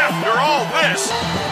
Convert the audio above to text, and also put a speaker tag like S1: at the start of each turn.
S1: After all this,